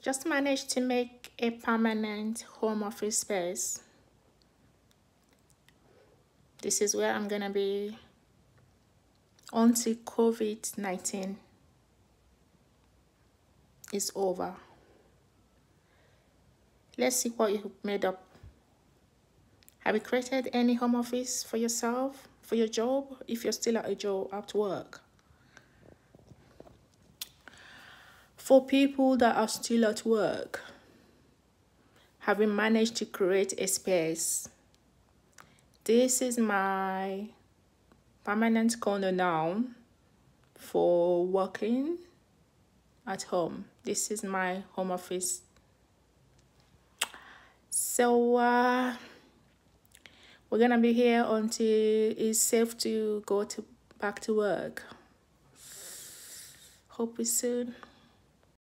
just managed to make a permanent home office space. This is where I'm gonna be until COVID-19 is over. Let's see what you've made up. Have you created any home office for yourself, for your job, if you're still at a job, at work? For people that are still at work, having managed to create a space? This is my permanent corner now for working at home. This is my home office. So uh, we're gonna be here until it's safe to go to back to work. Hope we soon.